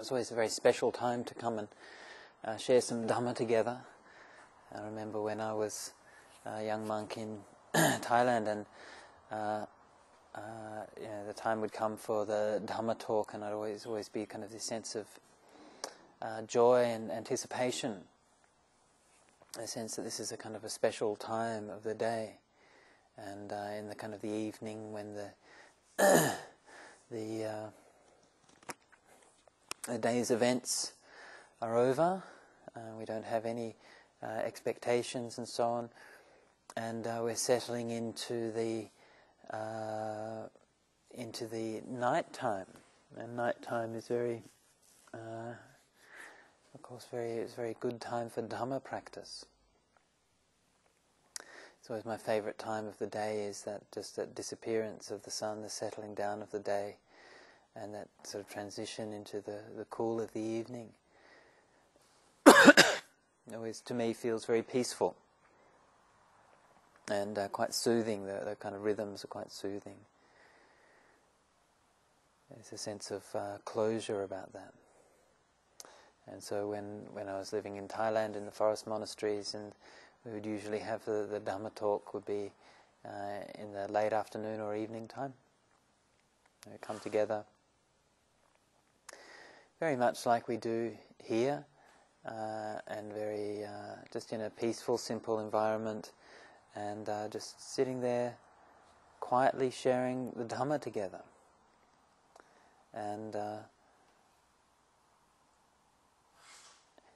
was always a very special time to come and uh, share some Dhamma together. I remember when I was a young monk in Thailand and uh, uh, you know, the time would come for the Dhamma talk and I'd always, always be kind of this sense of uh, joy and anticipation, a sense that this is a kind of a special time of the day. And uh, in the kind of the evening when the the uh, the day's events are over. Uh, we don't have any uh, expectations and so on, and uh, we're settling into the uh, into the night time. And night time is very, uh, of course, very it's very good time for dhamma practice. It's always my favourite time of the day is that just that disappearance of the sun, the settling down of the day and that sort of transition into the, the cool of the evening always to me feels very peaceful and uh, quite soothing. The, the, kind of rhythms are quite soothing. There's a sense of uh, closure about that. And so when, when I was living in Thailand in the forest monasteries, and we would usually have the, the Dhamma talk would be uh, in the late afternoon or evening time. We'd come together very much like we do here, uh, and very uh, just in a peaceful, simple environment, and uh, just sitting there quietly sharing the Dhamma together. And uh,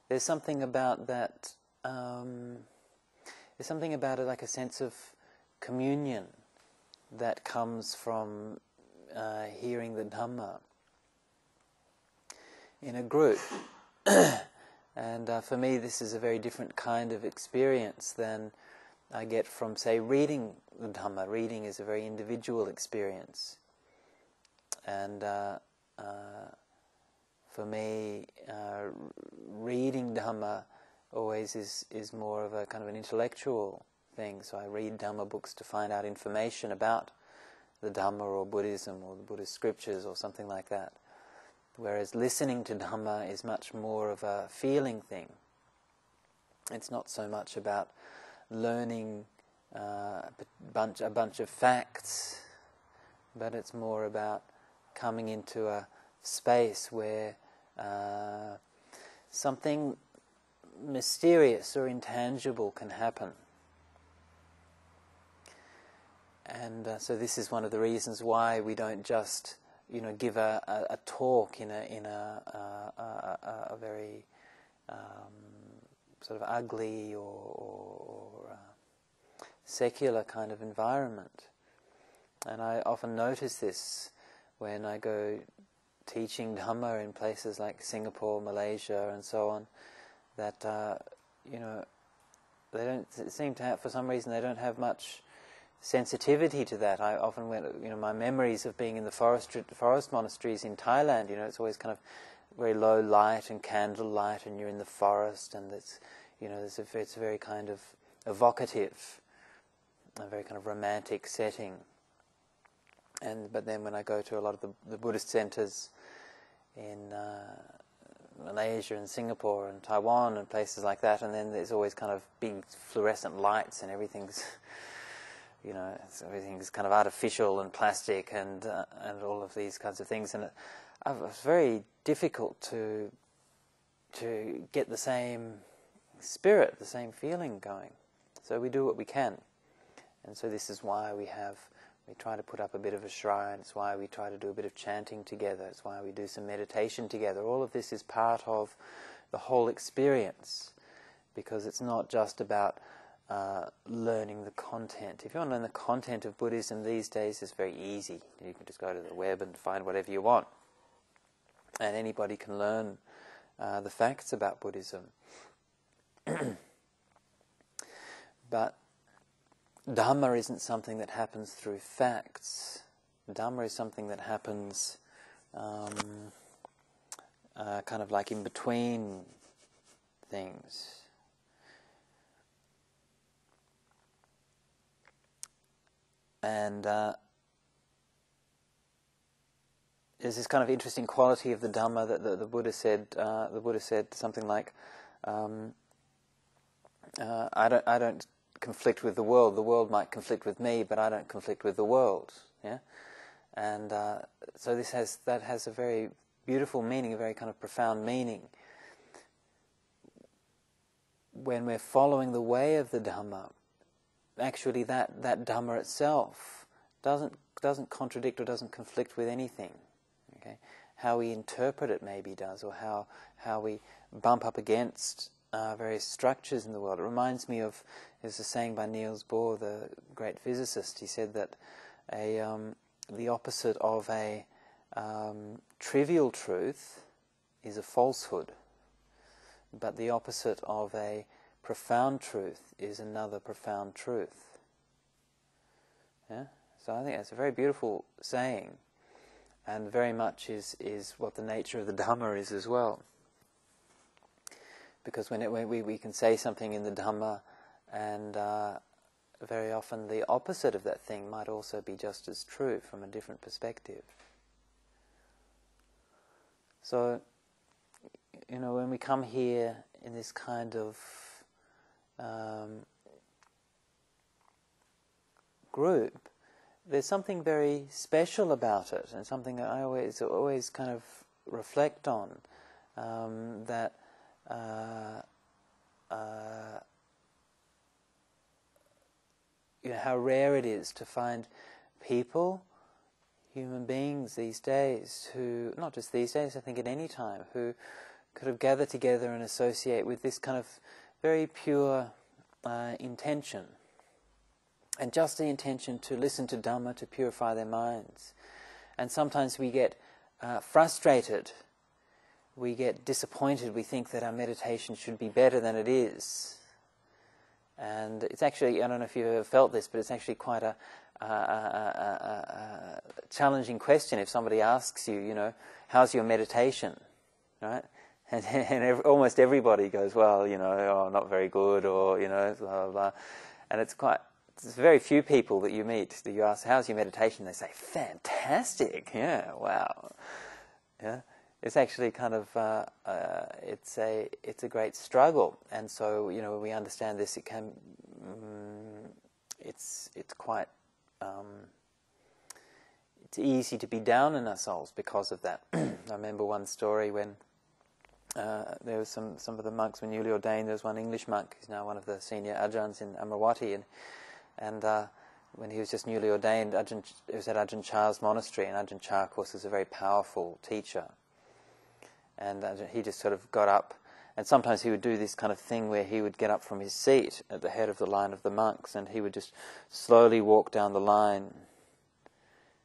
there's something about that. Um, there's something about it, like a sense of communion that comes from uh, hearing the Dhamma in a group. and uh, for me, this is a very different kind of experience than I get from, say, reading the Dhamma. Reading is a very individual experience. And uh, uh, for me, uh, reading Dhamma always is, is more of a kind of an intellectual thing. So I read Dhamma books to find out information about the Dhamma or Buddhism or the Buddhist scriptures or something like that. Whereas listening to Dhamma is much more of a feeling thing. It's not so much about learning uh, a, bunch, a bunch of facts, but it's more about coming into a space where uh, something mysterious or intangible can happen. And uh, so, this is one of the reasons why we don't just you know, give a, a, a talk in a in a a, a, very um, sort of ugly or, or uh, secular kind of environment. And I often notice this when I go teaching Dhamma in places like Singapore, Malaysia, and so on, that uh, you know they don't seem to have, for some reason, they don't have much sensitivity to that. I often went, you know, my memories of being in the forest forest monasteries in Thailand. You know, it's always kind of very low light and candle light, and you're in the forest, and it's, you know, it's a, it's a very kind of evocative, a very kind of romantic setting. And but then when I go to a lot of the, the Buddhist centers in uh, Malaysia and Singapore and Taiwan and places like that, and then there's always kind of big fluorescent lights and everything's you know, everything's kind of artificial and plastic and uh, and all of these kinds of things, and it, it's very difficult to to get the same spirit, the same feeling going. So we do what we can, and so this is why we have we try to put up a bit of a shrine. It's why we try to do a bit of chanting together. It's why we do some meditation together. All of this is part of the whole experience, because it's not just about uh, learning the content. If you want to learn the content of Buddhism these days, it's very easy. You can just go to the web and find whatever you want. And anybody can learn uh, the facts about Buddhism. but Dhamma isn't something that happens through facts. Dhamma is something that happens um, uh, kind of like in between things. And uh, there's this kind of interesting quality of the Dhamma that the, the Buddha said. Uh, the Buddha said something like, um, uh, "I don't, I don't conflict with the world. The world might conflict with me, but I don't conflict with the world." Yeah, and uh, so this has that has a very beautiful meaning, a very kind of profound meaning. When we're following the way of the Dhamma, actually that, that Dhamma itself doesn't doesn't contradict or doesn't conflict with anything. Okay? How we interpret it maybe does, or how, how we bump up against uh, various structures in the world. It reminds me of, there's a saying by Niels Bohr, the great physicist. He said that a, um, the opposite of a um, trivial truth is a falsehood, but the opposite of a profound truth is another profound truth. Yeah? So I think that's a very beautiful saying, and very much is, is what the nature of the Dhamma is as well. Because when, it, when we, we can say something in the Dhamma, and uh, very often the opposite of that thing might also be just as true from a different perspective. So, you know, when we come here in this kind of um, group, there's something very special about it, and something that I always always kind of reflect on. Um, that uh, uh, you know how rare it is to find people, human beings these days who not just these days, I think at any time who could have gathered together and associate with this kind of very pure uh, intention and just the intention to listen to Dhamma to purify their minds. And sometimes we get uh, frustrated, we get disappointed, we think that our meditation should be better than it is. And it's actually, I don't know if you've ever felt this, but it's actually quite a, a, a, a challenging question if somebody asks you, you know, how's your meditation? Right? And, and almost everybody goes, well, you know, oh, not very good, or, you know, blah, blah, blah. And it's quite, there's very few people that you meet that you ask, "How's your meditation?" They say, "Fantastic! Yeah, wow." Yeah, it's actually kind of uh, uh, it's a it's a great struggle, and so you know when we understand this, it can um, it's it's quite um, it's easy to be down in ourselves because of that. I remember one story when. Uh, there was some some of the monks were newly ordained. There was one English monk who's now one of the senior ajahns in Amaravati, and and uh, when he was just newly ordained, Ajahn, it was at Ajahn Chah's monastery, and Ajahn Chah, of course, is a very powerful teacher. And Ajahn, he just sort of got up, and sometimes he would do this kind of thing where he would get up from his seat at the head of the line of the monks, and he would just slowly walk down the line,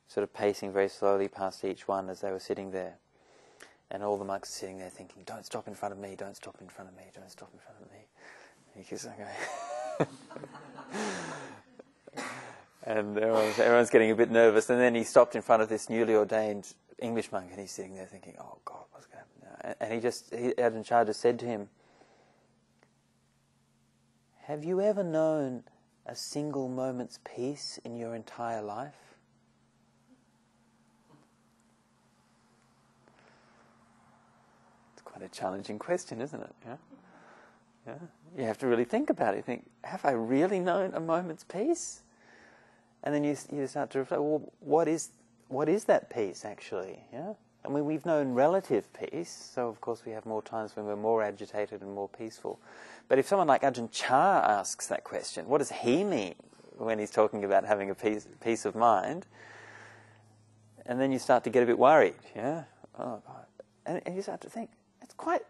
sort of pacing very slowly past each one as they were sitting there. And all the monks are sitting there thinking, don't stop in front of me, don't stop in front of me, don't stop in front of me. Keeps okay. and everyone's, everyone's, getting a bit nervous. And then he stopped in front of this newly ordained English monk, and he's sitting there thinking, "Oh God, what's going to happen now?" And he just, he, Ajahn Chah just said to him, "Have you ever known a single moment's peace in your entire life?" It's quite a challenging question, isn't it? Yeah. Yeah. You have to really think about it. You think, have I really known a moment's peace? And then you, you start to reflect, well, what is, what is that peace actually? Yeah? I mean, we've known relative peace, so of course we have more times when we're more agitated and more peaceful. But if someone like Ajahn Chah asks that question, what does he mean when he's talking about having a peace, peace of mind? And then you start to get a bit worried, yeah? Oh. And, and you start to think, quite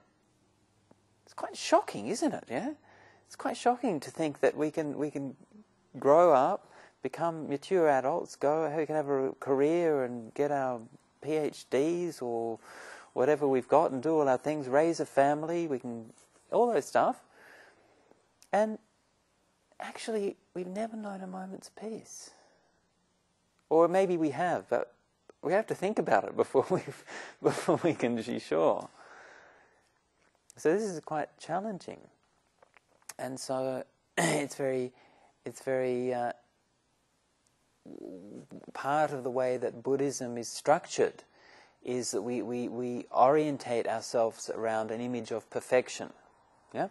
it's quite shocking, isn't it? Yeah, it's quite shocking to think that we can we can grow up, become mature adults, go we can have a career and get our PhDs or whatever we've got and do all our things, raise a family, we can all those stuff, and actually we've never known a moment's peace, or maybe we have, but we have to think about it before we before we can be sure. So this is quite challenging, and so it's very, it's very uh, part of the way that Buddhism is structured is that we, we, we orientate ourselves around an image of perfection, yeah,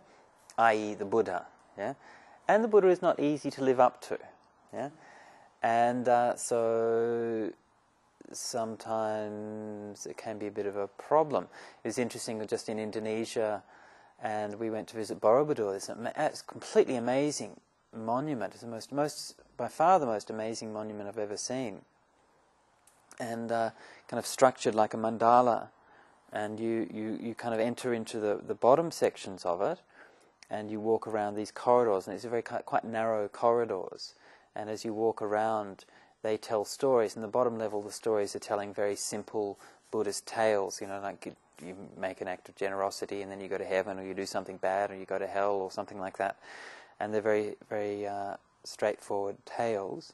i.e., the Buddha, yeah, and the Buddha is not easy to live up to, yeah, and uh, so sometimes it can be a bit of a problem. It's interesting just in Indonesia, and we went to visit Borobudur. It's, it's a completely amazing monument. It's the most, most, by far the most amazing monument I've ever seen. And uh, kind of structured like a mandala. And you, you, you kind of enter into the, the bottom sections of it, and you walk around these corridors, and it's very quite narrow corridors. And as you walk around, they tell stories. And the bottom level, the stories are telling very simple Buddhist tales. You know, like you, you make an act of generosity, and then you go to heaven, or you do something bad, or you go to hell, or something like that and they're very, very uh, straightforward tales.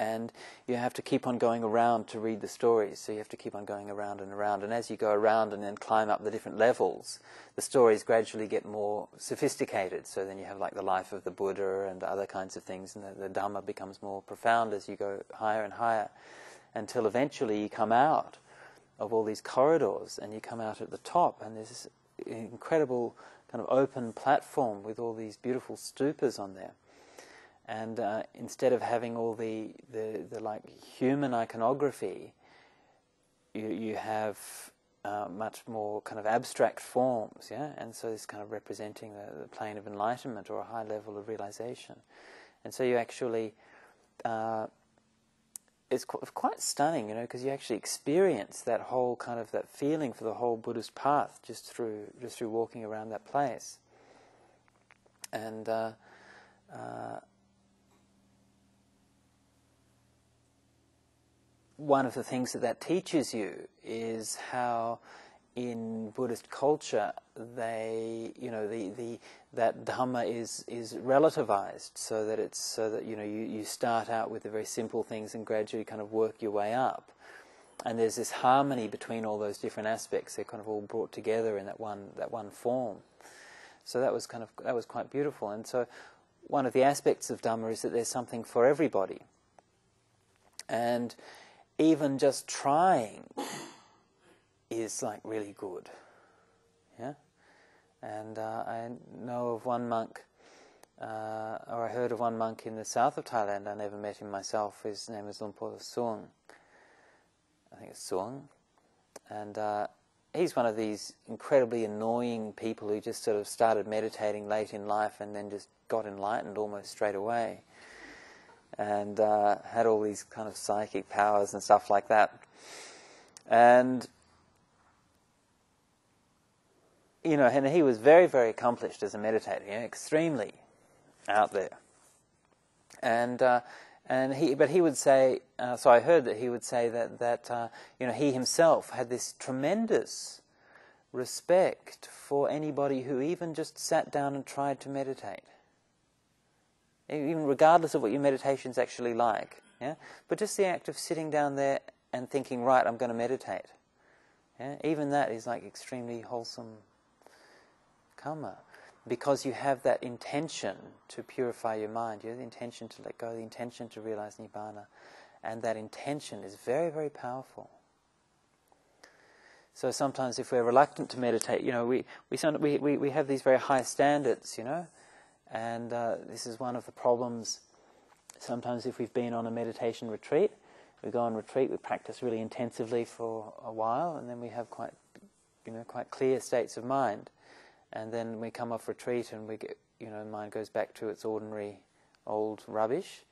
And you have to keep on going around to read the stories, so you have to keep on going around and around. And as you go around and then climb up the different levels, the stories gradually get more sophisticated. So then you have like the life of the Buddha and other kinds of things, and the, the Dhamma becomes more profound as you go higher and higher, until eventually you come out of all these corridors and you come out at the top, and there's this incredible kind of open platform with all these beautiful stupas on there. And uh, instead of having all the, the, the, like human iconography, you, you have uh, much more kind of abstract forms, yeah? And so it's kind of representing the, the, plane of enlightenment or a high level of realization. And so you actually uh, it's quite stunning, you know, because you actually experience that whole kind of that feeling for the whole Buddhist path just through just through walking around that place. And uh, one of the things that that teaches you is how in Buddhist culture, they, you know, the, the that dhamma is is relativized, so that it's so that you know you, you start out with the very simple things and gradually kind of work your way up, and there's this harmony between all those different aspects. They're kind of all brought together in that one that one form. So that was kind of that was quite beautiful, and so one of the aspects of dhamma is that there's something for everybody, and even just trying is like really good. Yeah? And uh, I know of one monk, uh, or I heard of one monk in the south of Thailand. I never met him myself. His name is Luang Por Suong. I think it's Suong. And uh, he's one of these incredibly annoying people who just sort of started meditating late in life and then just got enlightened almost straight away. And uh, had all these kind of psychic powers and stuff like that. And you know, and he was very, very accomplished as a meditator, you know, extremely out there. And uh, and he, but he would say. Uh, so I heard that he would say that that uh, you know he himself had this tremendous respect for anybody who even just sat down and tried to meditate, even regardless of what your meditation's actually like. Yeah, but just the act of sitting down there and thinking, right, I'm going to meditate. Yeah, even that is like extremely wholesome karma because you have that intention to purify your mind, you have the intention to let go, the intention to realize nibbana, and that intention is very, very powerful. So sometimes, if we're reluctant to meditate, you know, we we we we have these very high standards, you know, and uh, this is one of the problems. Sometimes, if we've been on a meditation retreat, we go on retreat, we practice really intensively for a while, and then we have quite, you know, quite clear states of mind and then we come off retreat and we get, you know, mind goes back to its ordinary old rubbish,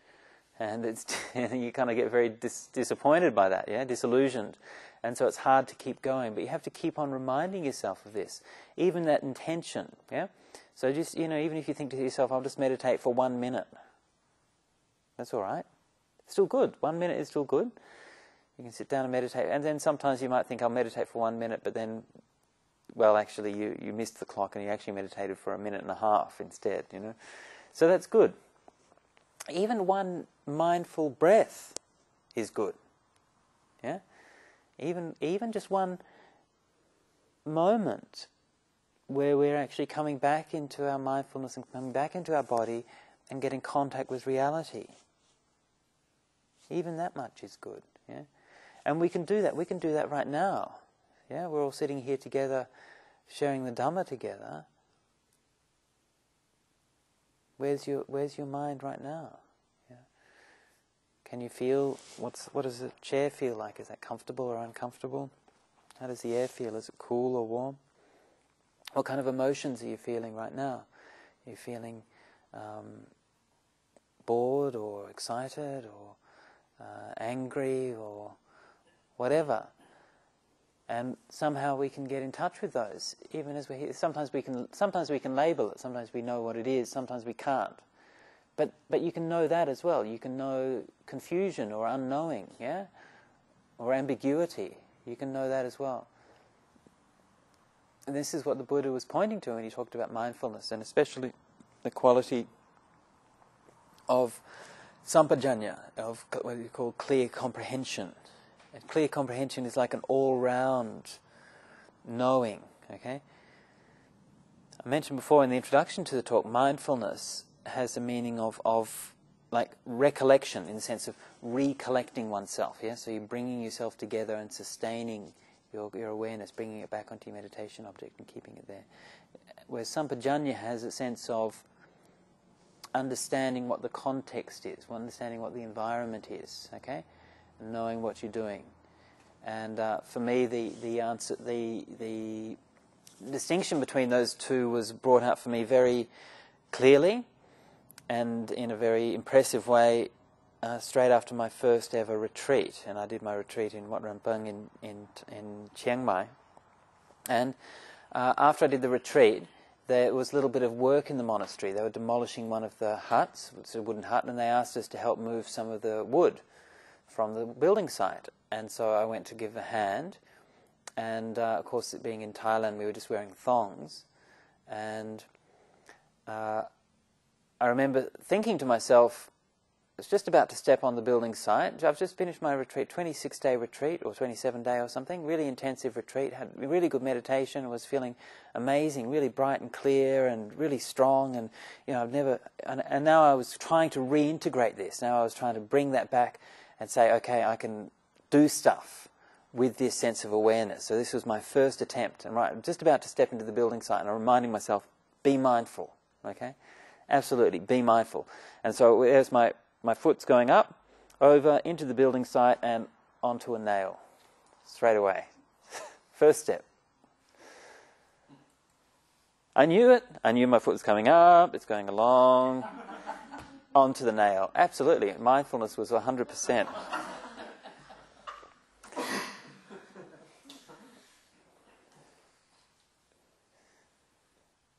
and it's you kind of get very dis- disappointed by that, yeah, disillusioned, and so it's hard to keep going. But you have to keep on reminding yourself of this, even that intention, yeah. So just you know, even if you think to yourself, "I'll just meditate for one minute," that's all right. Still good. One minute is still good. You can sit down and meditate, and then sometimes you might think, "I'll meditate for one minute," but then well, actually, you, you missed the clock and you actually meditated for a minute and a half instead, you know. So that's good. Even one mindful breath is good. Yeah? Even, even just one moment where we're actually coming back into our mindfulness and coming back into our body and getting contact with reality. Even that much is good. Yeah? And we can do that. We can do that right now. Yeah, we're all sitting here together, sharing the Dhamma together. Where's your Where's your mind right now? Can you feel what's what does the chair feel like? Is that comfortable or uncomfortable? How does the air feel? Is it cool or warm? What kind of emotions are you feeling right now? Are you feeling um, bored or excited or uh, angry or whatever? And somehow we can get in touch with those, even as we're. Sometimes we can, sometimes we can label it. Sometimes we know what it is. Sometimes we can't. But but you can know that as well. You can know confusion or unknowing, yeah, or ambiguity. You can know that as well. And this is what the Buddha was pointing to when he talked about mindfulness, and especially the quality of sampajanya, of what you call clear comprehension. And clear comprehension is like an all-round knowing. Okay. I mentioned before in the introduction to the talk, mindfulness has a meaning of of like recollection in the sense of recollecting oneself. Yeah, so you're bringing yourself together and sustaining your, your awareness, bringing it back onto your meditation object and keeping it there. Whereas Sampajanya has a sense of understanding what the context is, understanding what the environment is, okay, and knowing what you're doing. And uh, for me, the the answer, the the distinction between those two was brought out for me very clearly and in a very impressive way uh, straight after my first ever retreat, and I did my retreat in Wat Ram Poeng in, in, in Chiang Mai. And uh, after I did the retreat, there was a little bit of work in the monastery. They were demolishing one of the huts, it's a wooden hut, and they asked us to help move some of the wood from the building site. And so I went to give a hand. And uh, of course, being in Thailand, we were just wearing thongs. And uh, I remember thinking to myself, I was just about to step on the building site. I've just finished my retreat, 26 day retreat or 27 day or something, really intensive retreat, had really good meditation, was feeling amazing, really bright and clear and really strong. And, you know, I've never, and, and now I was trying to reintegrate this. Now I was trying to bring that back and say, okay, I can do stuff with this sense of awareness. So this was my first attempt. And right, I'm just about to step into the building site and I'm reminding myself, be mindful, okay? Absolutely, be mindful. And so there's my my foot's going up, over, into the building site, and onto a nail. Straight away. First step. I knew it. I knew my foot was coming up, it's going along, onto the nail. Absolutely. Mindfulness was 100%.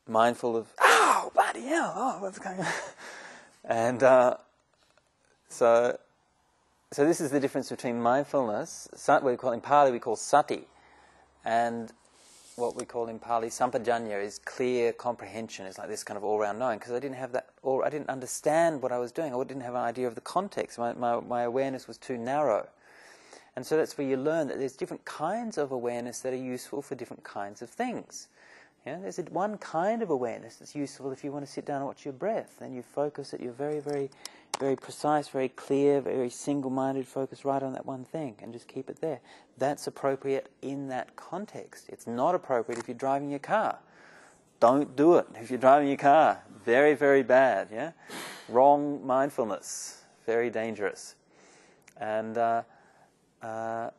Mindful of, bloody hell, oh, what's going on? And uh, so, so this is the difference between mindfulness, what we call in Pali we call sati, and what we call in Pali sampajanya is clear comprehension. It's like this kind of all-round knowing because I didn't have that, or I didn't understand what I was doing. I didn't have an idea of the context. My, my, my awareness was too narrow. And so that's where you learn that there's different kinds of awareness that are useful for different kinds of things. Yeah, there's one kind of awareness that's useful if you want to sit down and watch your breath, and you focus at your very, very very precise, very clear, very single minded focus right on that one thing and just keep it there. That's appropriate in that context. It's not appropriate if you're driving your car. Don't do it if you're driving your car. Very, very bad, yeah? Wrong mindfulness. Very dangerous. And uh, uh,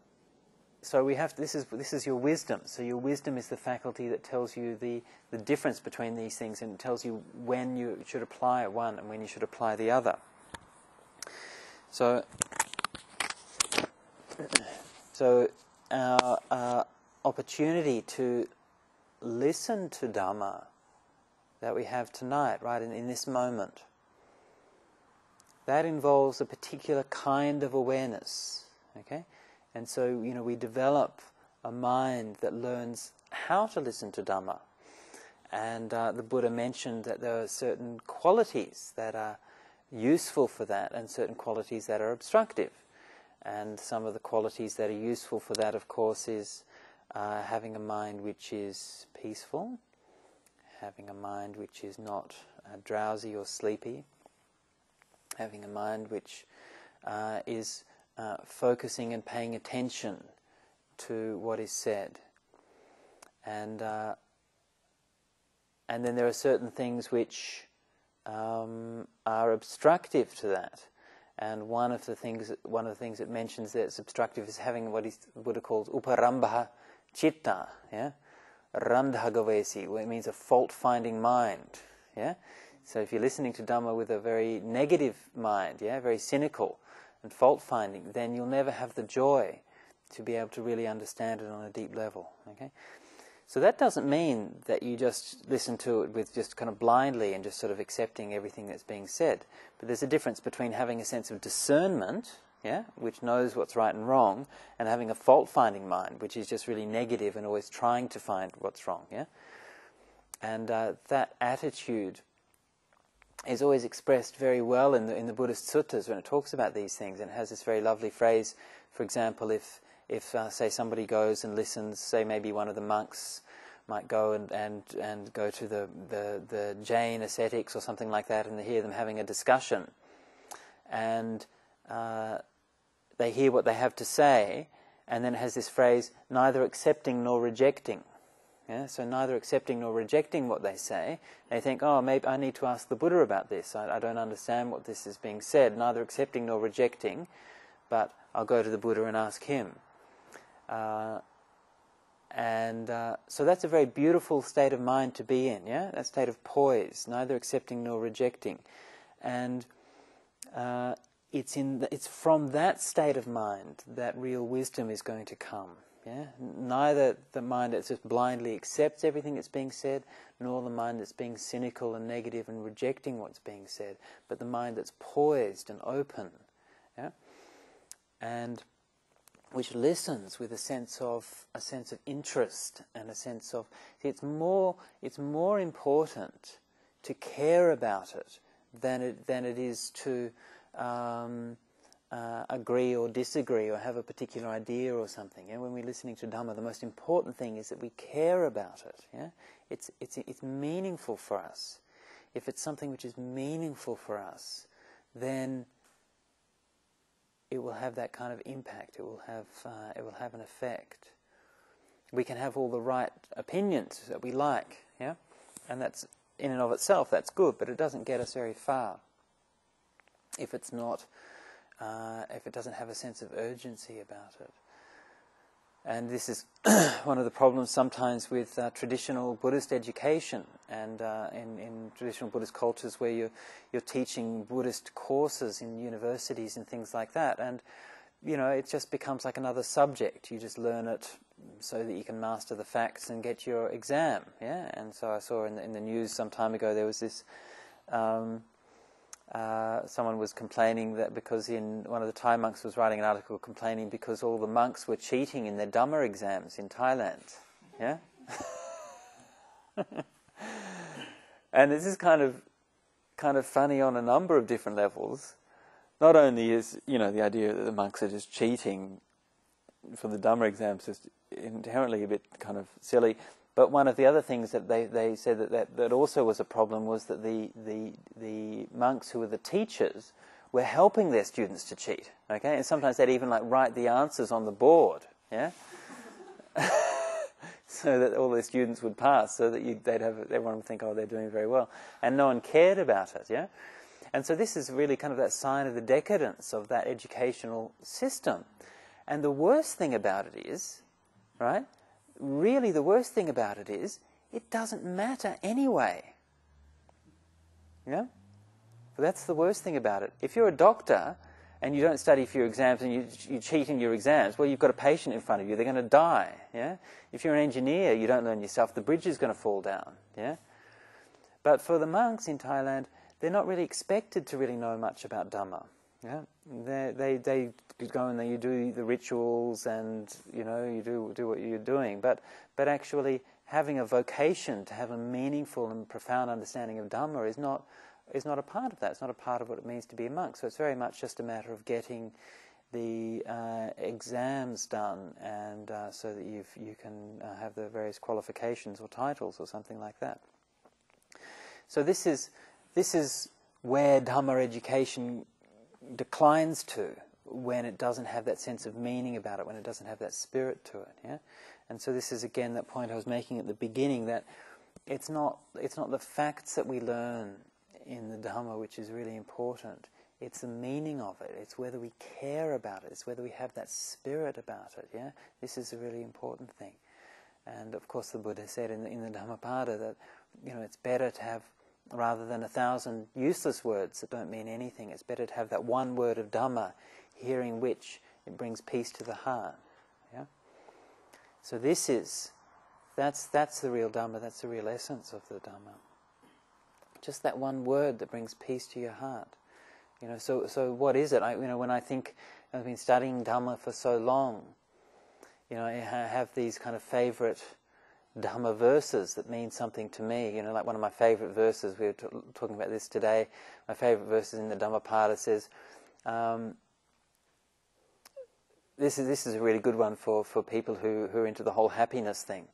so we have this is this is your wisdom. So your wisdom is the faculty that tells you the, the difference between these things and tells you when you should apply one and when you should apply the other. So, so our, our opportunity to listen to Dhamma that we have tonight, right, in, in this moment, that involves a particular kind of awareness, okay? And so, you know, we develop a mind that learns how to listen to Dhamma. And uh, the Buddha mentioned that there are certain qualities that are useful for that and certain qualities that are obstructive. And some of the qualities that are useful for that, of course, is uh, having a mind which is peaceful, having a mind which is not uh, drowsy or sleepy, having a mind which uh, is uh, focusing and paying attention to what is said. And, uh, and then there are certain things which um, are obstructive to that. And one of the things, one of the things it mentions that's obstructive is having what is Buddha calls uparambha chitta, yeah, randhagavesi, where it means a fault-finding mind, yeah. So if you're listening to Dhamma with a very negative mind, yeah, very cynical and fault-finding, then you'll never have the joy to be able to really understand it on a deep level. Okay. So that doesn't mean that you just listen to it with just kind of blindly and just sort of accepting everything that's being said. But there's a difference between having a sense of discernment, yeah, which knows what's right and wrong, and having a fault-finding mind, which is just really negative and always trying to find what's wrong, yeah. And uh, that attitude is always expressed very well in the in the Buddhist suttas when it talks about these things, and it has this very lovely phrase. For example, if if uh, say somebody goes and listens, say maybe one of the monks might go and, and, and go to the, the, the Jain ascetics or something like that and they hear them having a discussion. And uh, they hear what they have to say, and then it has this phrase, neither accepting nor rejecting. Yeah? So neither accepting nor rejecting what they say. They think, oh, maybe I need to ask the Buddha about this. I, I don't understand what this is being said. Neither accepting nor rejecting, but I'll go to the Buddha and ask him. Uh, and uh, so that's a very beautiful state of mind to be in, yeah? That state of poise, neither accepting nor rejecting. And uh, it's, in the, it's from that state of mind that real wisdom is going to come. Yeah? Neither the mind that just blindly accepts everything that's being said, nor the mind that's being cynical and negative and rejecting what's being said, but the mind that's poised and open. Yeah? And which listens with a sense of a sense of interest and a sense of see, it's more it's more important to care about it than it than it is to um, uh, agree or disagree or have a particular idea or something. Yeah? When we're listening to Dhamma, the most important thing is that we care about it. Yeah? It's, it's, it's meaningful for us. If it's something which is meaningful for us, then it will have that kind of impact. It will have uh, it will have an effect. We can have all the right opinions that we like, yeah, and that's in and of itself that's good, but it doesn't get us very far if it's not uh, if it doesn't have a sense of urgency about it. And this is one of the problems sometimes with uh, traditional Buddhist education and uh, in, in, traditional Buddhist cultures where you're, you're teaching Buddhist courses in universities and things like that. And, you know, it just becomes like another subject. You just learn it so that you can master the facts and get your exam. Yeah. And so I saw in the, in the news some time ago there was this um, uh, someone was complaining that because in one of the Thai monks was writing an article complaining because all the monks were cheating in their Dhamma exams in Thailand. Yeah? and this is kind of kind of funny on a number of different levels. Not only is you know the idea that the monks are just cheating for the Dhamma exams is inherently a bit kind of silly, but one of the other things that they, they said that, that, that also was a problem was that the, the, the monks who were the teachers were helping their students to cheat. Okay, and sometimes they'd even like write the answers on the board. Yeah. so that all their students would pass, so that you, they'd have everyone would think, oh, they're doing very well, and no one cared about it. Yeah. And so this is really kind of that sign of the decadence of that educational system. And the worst thing about it is, right, really the worst thing about it is it doesn't matter anyway. You know? That's the worst thing about it. If you're a doctor and you don't study for your exams and you, you cheat in your exams, well, you've got a patient in front of you. They're going to die. Yeah? If you're an engineer, you don't learn yourself, the bridge is going to fall down. Yeah? But for the monks in Thailand, they're not really expected to really know much about Dhamma. Yeah? They, they, they go and you do the rituals and you know you do do what you're doing, but but actually having a vocation to have a meaningful and profound understanding of Dhamma is not is not a part of that. It's not a part of what it means to be a monk. So it's very much just a matter of getting the uh, exams done, and uh, so that you you can uh, have the various qualifications or titles or something like that. So this is this is where Dhamma education declines to when it doesn't have that sense of meaning about it, when it doesn't have that spirit to it. Yeah, and so this is again that point I was making at the beginning that it's not it's not the facts that we learn in the Dhamma which is really important. It's the meaning of it. It's whether we care about it. It's whether we have that spirit about it. Yeah, this is a really important thing. And of course, the Buddha said in the, in the Dhammapada that you know it's better to have rather than a thousand useless words that don't mean anything. It's better to have that one word of Dhamma, hearing which it brings peace to the heart. Yeah. So this is that's that's the real Dhamma. That's the real essence of the Dhamma. Just that one word that brings peace to your heart. You know, so so what is it? I, you know, when I think I've been studying Dhamma for so long, you know, I have these kind of favorite Dhamma verses that mean something to me. You know, like one of my favorite verses. We were t- talking about this today. My favorite verses in the Dhammapada says. Um, this is this is a really good one for, for people who, who are into the whole happiness thing,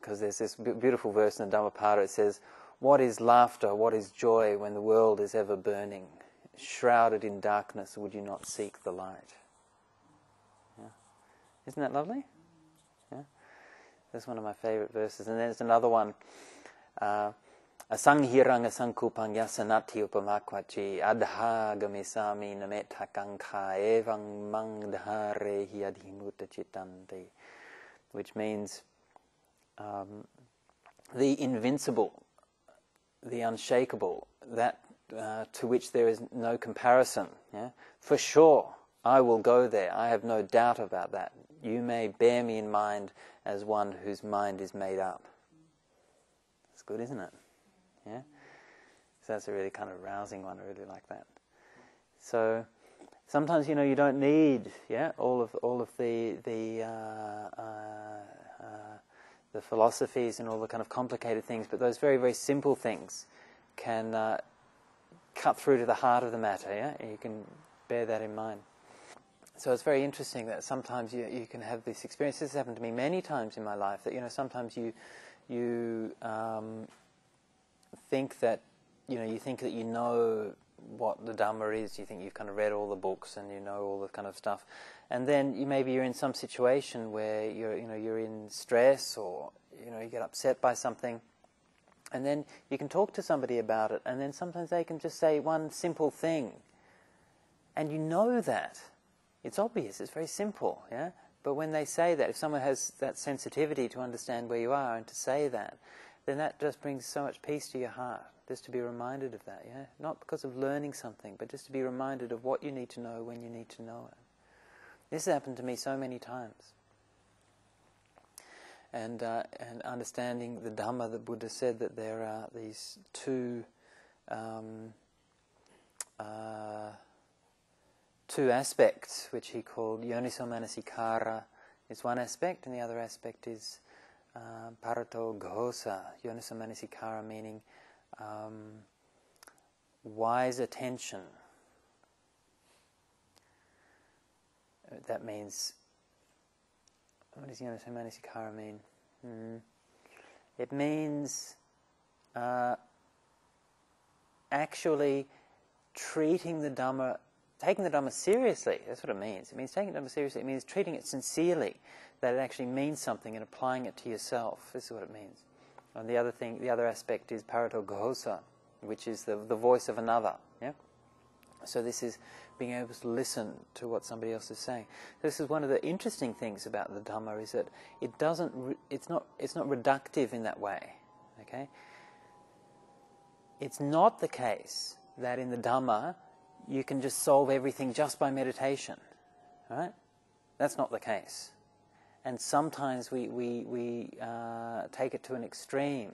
because there's this beautiful verse in the Dhammapada. It says, "What is laughter? What is joy when the world is ever burning?" shrouded in darkness, would you not seek the light? Yeah. Isn't that lovely? Yeah. That's one of my favorite verses. And there's another one. Uh, Asanghiranga sankupang yasanati upamakwachi adha gamisami nameta kankha evang mangdhare hiadhimuta chitanti which means um, the invincible, the unshakable, that uh, to which there is no comparison. Yeah? For sure, I will go there. I have no doubt about that. You may bear me in mind as one whose mind is made up. It's good, isn't it? Yeah. So that's a really kind of rousing one. I really like that. So sometimes you know you don't need yeah all of all of the the uh, uh, uh, the philosophies and all the kind of complicated things, but those very very simple things can uh, cut through to the heart of the matter, yeah? You can bear that in mind. So it's very interesting that sometimes you, you can have this experience. This has happened to me many times in my life. That you know sometimes you you um, think that you know you think that you know what the Dhamma is. You think you've kind of read all the books and you know all the kind of stuff, and then you maybe you're in some situation where you're you know you're in stress or you know you get upset by something, and then you can talk to somebody about it, and then sometimes they can just say one simple thing. And you know that. It's obvious, it's very simple, yeah? But when they say that, if someone has that sensitivity to understand where you are and to say that, then that just brings so much peace to your heart, just to be reminded of that, yeah? Not because of learning something, but just to be reminded of what you need to know when you need to know it. This has happened to me so many times and uh, and understanding the Dhamma, the Buddha said that there are these two um, uh, two aspects, which he called yoniso manasikara, is one aspect, and the other aspect is uh, parato ghosa. Yoniso manasikara meaning um, wise attention. That means what does Yoniso Manasikara mean? Mm. It means uh, actually treating the Dhamma, taking the Dhamma seriously. That's what it means. It means taking the Dhamma seriously. It means treating it sincerely, that it actually means something and applying it to yourself. This is what it means. And the other thing, the other aspect is parato which is the, the voice of another. Yeah? So this is being able to listen to what somebody else is saying. This is one of the interesting things about the Dhamma is that it doesn't, re- it's not, it's not reductive in that way. Okay. It's not the case that in the Dhamma you can just solve everything just by meditation, right? That's not the case. And sometimes we, we, we uh, take it to an extreme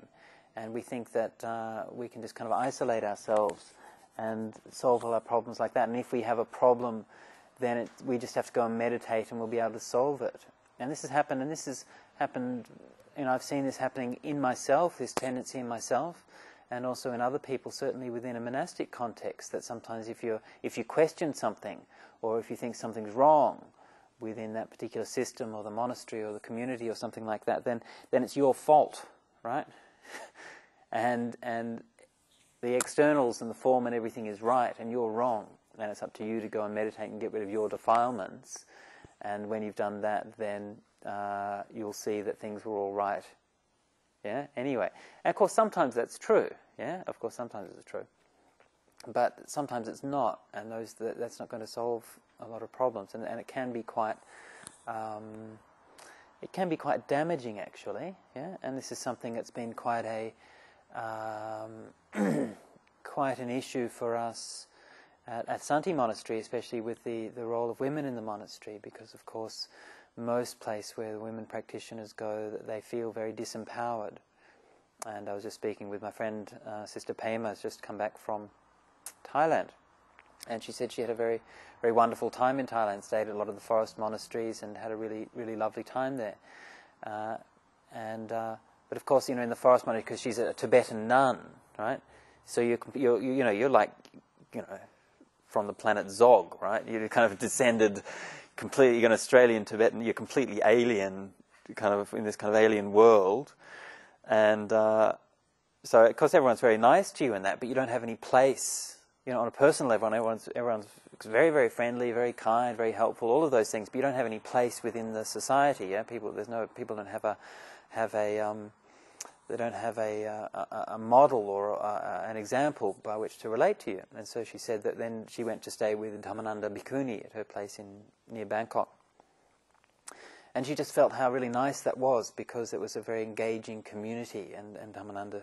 and we think that uh, we can just kind of isolate ourselves and solve all our problems like that. And if we have a problem, then it, we just have to go and meditate and we'll be able to solve it. And this has happened, and this has happened, you know, I've seen this happening in myself, this tendency in myself, and also in other people, certainly within a monastic context, that sometimes if, you if you question something, or if you think something's wrong within that particular system, or the monastery, or the community, or something like that, then, then it's your fault, right? and, and the externals and the form and everything is right and you're wrong. and it's up to you to go and meditate and get rid of your defilements. And when you've done that, then uh, you'll see that things were all right. Yeah. Anyway, and of course, sometimes that's true. Yeah. Of course, sometimes it's true, but sometimes it's not, and those that, that's not going to solve a lot of problems, and, and it can be quite. Um, it can be quite damaging, actually. Yeah. And this is something that's been quite a um, quite an issue for us at, at Santi Monastery, especially with the, the role of women in the monastery, because of course most places where the women practitioners go, they feel very disempowered. And I was just speaking with my friend, uh, Sister Pema, has just come back from Thailand. And she said she had a very, very wonderful time in Thailand, stayed at a lot of the forest monasteries and had a really, really lovely time there. Uh, and, uh, but of course, you know, in the forest monastery, because she's a Tibetan nun, right? So you're, you're, you know, you're like, you know, from the planet Zog, right? You're kind of descended completely, you're an Australian Tibetan, you're completely alien, kind of in this kind of alien world. And uh, so, of course, everyone's very nice to you in that, but you don't have any place, you know, on a personal level, everyone's, everyone's very, very friendly, very kind, very helpful, all of those things, but you don't have any place within the society, yeah? People, there's no, people don't have a, have a, um, they don't have a, uh, a, a model or a, an example by which to relate to you. And so she said that then she went to stay with Dhammananda Bhikkhuni at her place in near Bangkok. And she just felt how really nice that was because it was a very engaging community, and, and Dhammananda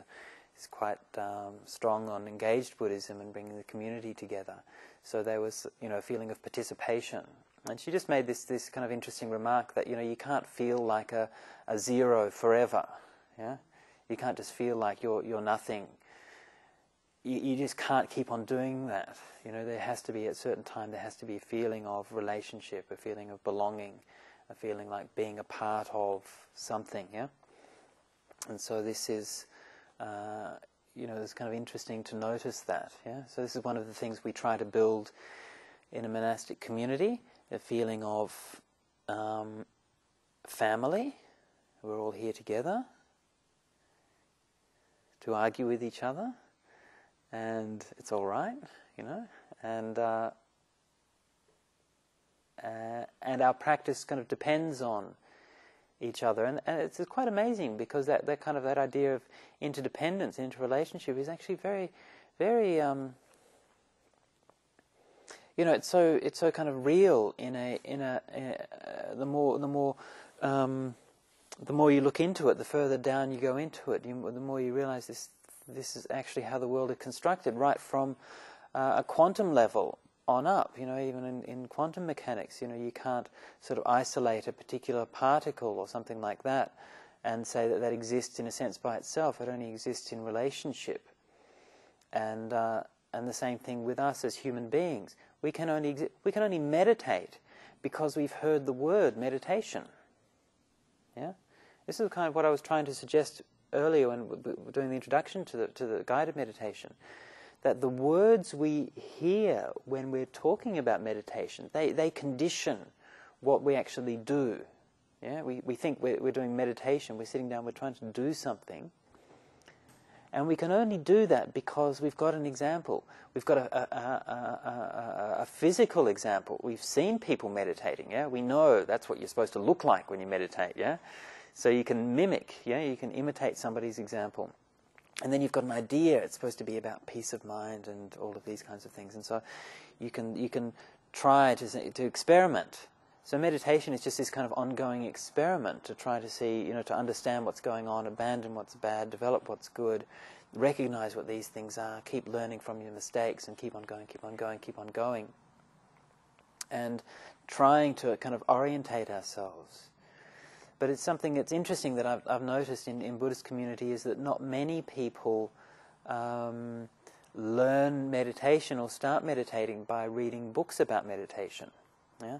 is quite um, strong on engaged Buddhism and bringing the community together. So there was, you know, a feeling of participation. And she just made this, this kind of interesting remark that, you know, you can't feel like a, a zero forever. Yeah? You can't just feel like you're, you're nothing. You, you just can't keep on doing that. You know, there has to be, at a certain time, there has to be a feeling of relationship, a feeling of belonging, a feeling like being a part of something, yeah? And so this is, uh, you know, it's kind of interesting to notice that, yeah? So this is one of the things we try to build in a monastic community, a feeling of um, family. We're all here together to argue with each other, and it's all right, you know, and uh, uh, and our practice kind of depends on each other, and, and it's quite amazing because that, that kind of that idea of interdependence, interrelationship is actually very, very. Um, you know, it's so it's so kind of real in a in a, in a uh, the more the more um, the more you look into it, the further down you go into it, you, the more you realize this this is actually how the world is constructed, right from uh, a quantum level on up. You know, even in, in quantum mechanics, you know, you can't sort of isolate a particular particle or something like that and say that that exists in a sense by itself. It only exists in relationship. And uh, and the same thing with us as human beings. We can only exi- we can only meditate because we've heard the word meditation. Yeah. This is kind of what I was trying to suggest earlier when doing the introduction to the, to the guided meditation. That the words we hear when we're talking about meditation, they, they condition what we actually do. Yeah? We, we think we're, we're doing meditation, we're sitting down, we're trying to do something. And we can only do that because we've got an example. We've got a, a, a, a, physical example. We've seen people meditating, yeah? We know that's what you're supposed to look like when you meditate, yeah? So you can mimic, yeah, you can imitate somebody's example. And then you've got an idea. It's supposed to be about peace of mind and all of these kinds of things. And so you can you can try to to experiment. So meditation is just this kind of ongoing experiment to try to see, you know, to understand what's going on, abandon what's bad, develop what's good, recognize what these things are, keep learning from your mistakes, and keep on going, keep on going, keep on going, and trying to kind of orientate ourselves but it's something that's interesting that I've, I've noticed in, in Buddhist community is that not many people um, learn meditation or start meditating by reading books about meditation. Yeah?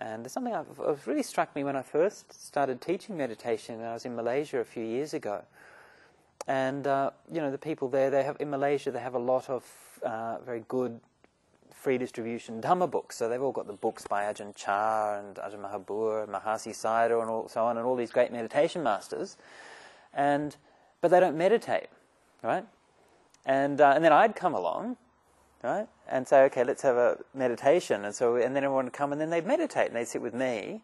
And there's something I've really struck me when I first started teaching meditation. I was in Malaysia a few years ago, and uh, you know the people there. They have in Malaysia. They have a lot of uh, very good free distribution Dhamma books. So they've all got the books by Ajahn Chah and Ajahn Maha Bua, Mahasi Sayadaw and all, so on, and all these great meditation masters. And, but they don't meditate, right? And, uh, and then I'd come along, right? And say, okay, let's have a meditation. And so, and then everyone would come and then they'd meditate and they'd sit with me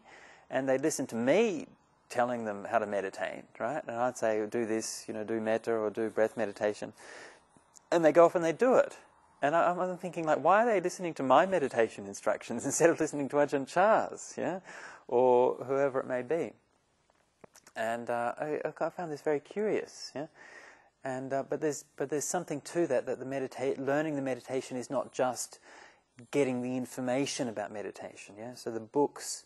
and they'd listen to me telling them how to meditate, right? And I'd say, do this, you know, do metta or do breath meditation. And they go off and they do it. And I, am thinking, like, why are they listening to my meditation instructions instead of listening to Ajahn Chah's, yeah? Or whoever it may be. And uh, I, I, found this very curious, yeah? And, uh, but, there's, but there's something to that, that the medita- learning the meditation is not just getting the information about meditation, yeah? So the books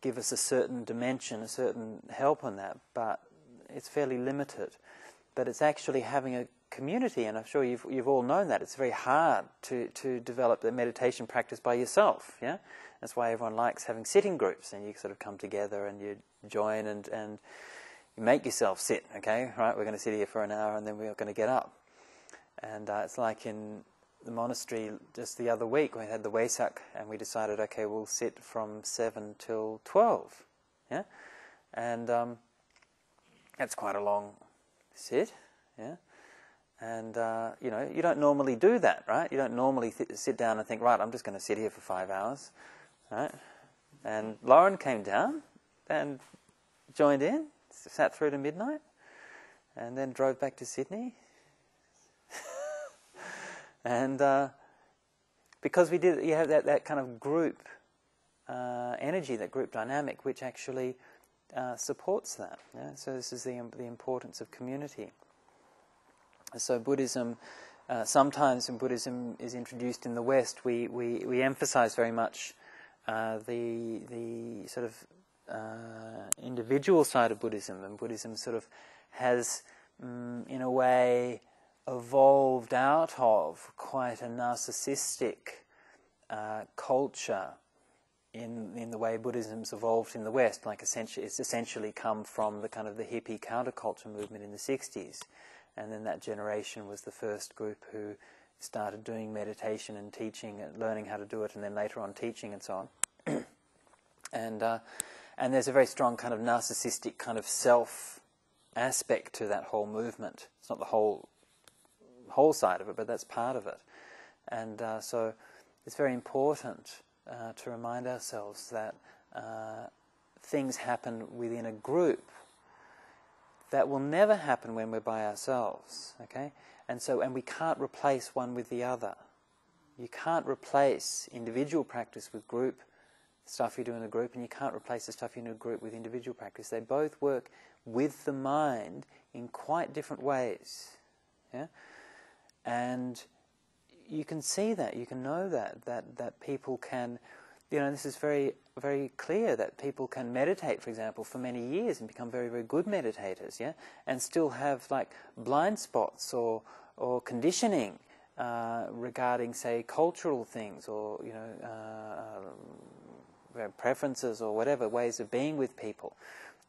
give us a certain dimension, a certain help on that, but it's fairly limited. But it's actually having a community, and I'm sure you've, you've all known that. It's very hard to, to develop the meditation practice by yourself, yeah? That's why everyone likes having sitting groups, and you sort of come together and you join and, and you make yourself sit, okay? Right, we're going to sit here for an hour and then we're going to get up. And uh, it's like in the monastery just the other week, we had the Wesak, and we decided, okay, we'll sit from 7 till 12, yeah? And um, that's quite a long sit, yeah? And, uh, you know, you don't normally do that, right? You don't normally th- sit down and think, right, I'm just going to sit here for five hours, right? And Lauren came down and joined in, sat through to midnight, and then drove back to Sydney. and uh, because we did, you have that, that kind of group uh, energy, that group dynamic, which actually uh, supports that. Yeah? So this is the, the importance of community. So Buddhism, uh, sometimes when Buddhism is introduced in the West, we, we, we emphasize very much uh, the, the sort of uh, individual side of Buddhism, and Buddhism sort of has, um, in a way, evolved out of quite a narcissistic uh, culture in in the way Buddhism's evolved in the West. Like essentially, it's essentially come from the kind of the hippie counterculture movement in the '60s, and then that generation was the first group who started doing meditation and teaching, and learning how to do it, and then later on teaching and so on. and uh, and there's a very strong kind of narcissistic kind of self aspect to that whole movement. It's not the whole whole side of it, but that's part of it. And uh, so it's very important uh, to remind ourselves that uh, things happen within a group that will never happen when we're by ourselves. Okay, and so and we can't replace one with the other. You can't replace individual practice with group stuff you do in a group, and you can't replace the stuff you do in a group with individual practice. They both work with the mind in quite different ways. Yeah? And you can see that, you can know that, that, that people can, you know, this is very, very clear that people can meditate, for example, for many years and become very, very good meditators, yeah, and still have like blind spots or, or conditioning uh, regarding, say, cultural things or, you know, uh, preferences or whatever ways of being with people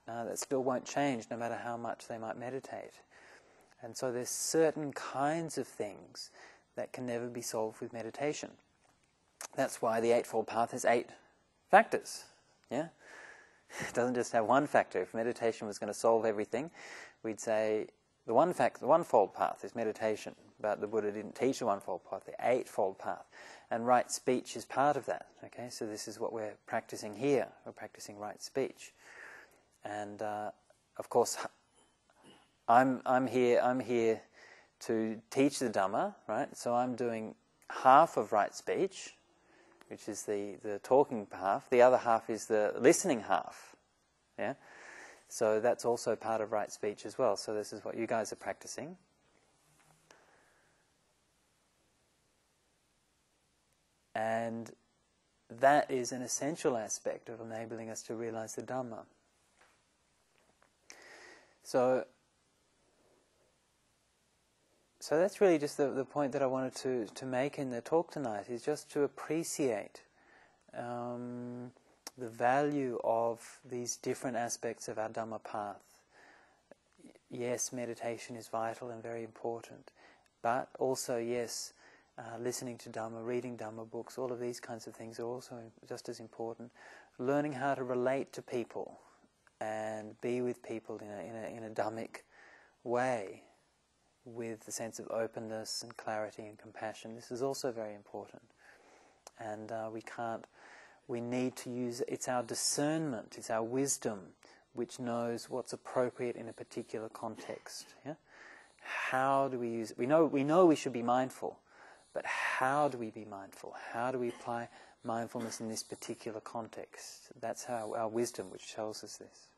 uh, that still won't change no matter how much they might meditate. And so there's certain kinds of things that can never be solved with meditation. That's why the Eightfold Path has eight factors. Yeah? It doesn't just have one factor. If meditation was going to solve everything, we'd say the one fact, the one-fold path is meditation, but the Buddha didn't teach the one-fold path, the eightfold path. And right speech is part of that. Okay, so this is what we're practicing here. We're practicing right speech, and uh, of course, I'm I'm here. I'm here to teach the Dhamma, right? So I'm doing half of right speech, which is the, the talking half. The other half is the listening half. Yeah? So that's also part of right speech as well. So this is what you guys are practicing. And that is an essential aspect of enabling us to realize the Dhamma. So, so that's really just the, the point that I wanted to, to make in the talk tonight is just to appreciate um, the value of these different aspects of our Dhamma path. Yes, meditation is vital and very important, but also, yes, uh, listening to Dhamma, reading Dhamma books, all of these kinds of things are also just as important. Learning how to relate to people and be with people in a, in a, in a Dhammic way, with the sense of openness and clarity and compassion. This is also very important. And uh, we can't, we need to use, it's our discernment, it's our wisdom which knows what's appropriate in a particular context. Yeah? How do we use it? We know, we know we should be mindful, but how do we be mindful? How do we apply mindfulness in this particular context? That's how our wisdom which tells us this.